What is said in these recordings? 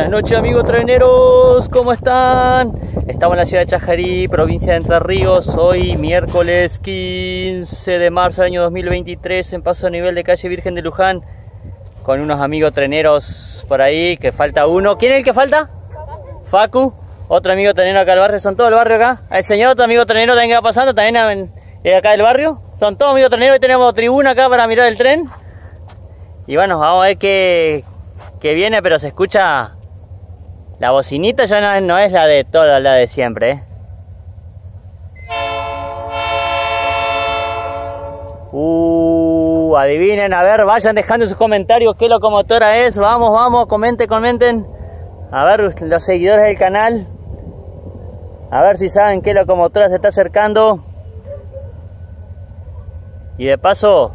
Buenas noches amigos treneros, ¿cómo están? Estamos en la ciudad de Chajarí, provincia de Entre Ríos, hoy miércoles 15 de marzo del año 2023 en paso a nivel de calle Virgen de Luján con unos amigos treneros por ahí, que falta uno. ¿Quién es el que falta? Facu, otro amigo trenero acá del barrio, son todos el barrio acá. El señor, otro amigo trenero también va pasando, también acá del barrio. Son todos amigos treneros, hoy tenemos tribuna acá para mirar el tren. Y bueno, vamos a ver qué, qué viene, pero se escucha la bocinita ya no, es la de toda la de siempre, ¿eh? Uh, adivinen, a ver, vayan dejando sus comentarios qué locomotora es. Vamos, vamos, comenten, comenten. A ver, los seguidores del canal. A ver si saben qué locomotora se está acercando. Y de paso,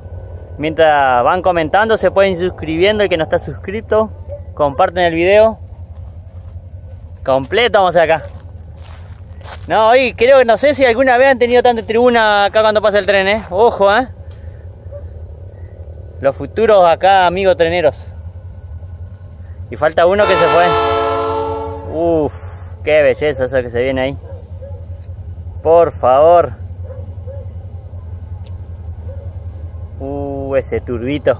mientras van comentando, se pueden ir suscribiendo el que no está suscrito. Comparten el video completo vamos acá. No, hoy creo que no sé si alguna vez han tenido tanta tribuna acá cuando pasa el tren, ¿eh? Ojo, ¿eh? Los futuros acá, amigos treneros. Y falta uno que se fue. Uf, qué belleza eso que se viene ahí. Por favor. Uh, ese turbito.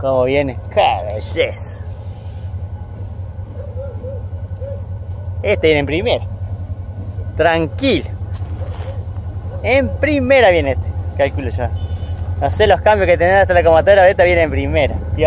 Cómo viene. Qué belleza. Este viene en primera. Tranquilo. En primera viene este. Calculo ya. No sé los cambios que tenés hasta la comatera, esta viene en primera. Y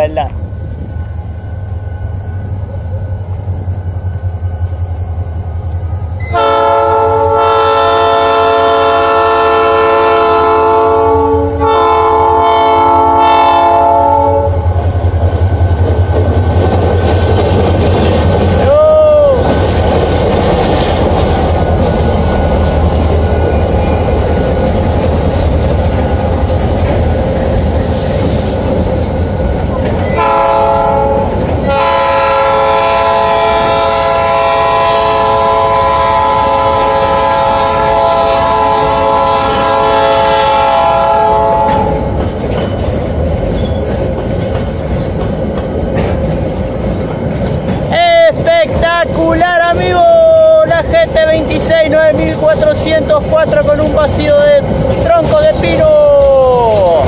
GT26 9404 con un vacío de tronco de pino.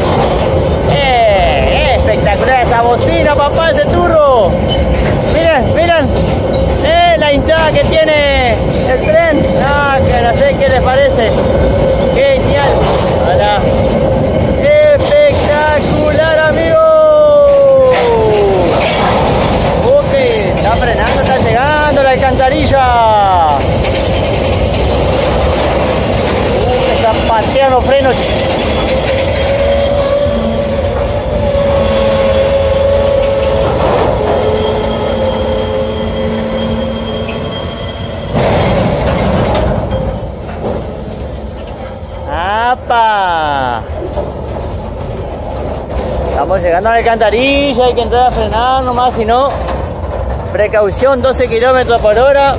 Eh, espectacular esa bocina, papá, ese turro. Miren, miren. Eh, la hinchada que tiene el tren. Ah, que no sé qué les parece. Genial. Espectacular, amigo. Ok, está frenando, está llegando la alcantarilla. patean los frenos. ¡Apa! Estamos llegando la alcantarilla, hay que entrar a frenar nomás, si no, precaución, 12 kilómetros por hora,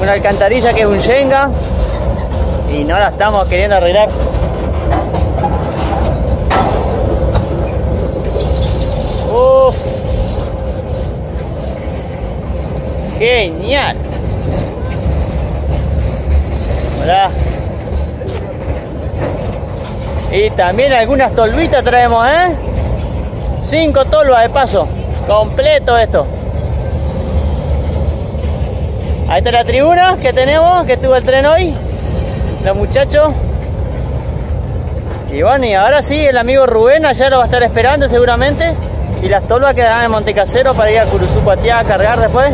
una alcantarilla que es un Shenga y no la estamos queriendo arreglar. Uf. Genial. Hola. Y también algunas tolvitas traemos, ¿eh? Cinco tolvas de paso. Completo esto. Ahí está la tribuna que tenemos, que tuvo el tren hoy los muchachos. Y bueno, y ahora sí, el amigo Rubén allá lo va a estar esperando seguramente. Y las tolvas quedarán en Montecasero para ir a Curuzucuatiá a cargar después.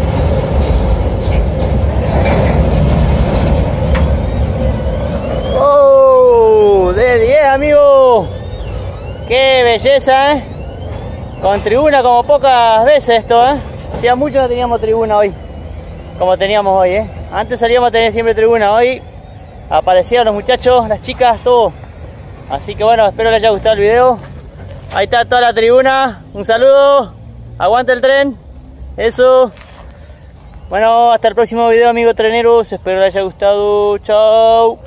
¡Oh! De 10, amigo. ¡Qué belleza, eh! Con tribuna como pocas veces esto, ¿eh? Hacía mucho no teníamos tribuna hoy. Como teníamos hoy, ¿eh? Antes salíamos a tener siempre tribuna. Hoy aparecieron los muchachos, las chicas, todo. Así que bueno, espero les haya gustado el video. Ahí está toda la tribuna. Un saludo. Aguanta el tren. Eso. Bueno, hasta el próximo video, amigos treneros. Espero les haya gustado. Chao.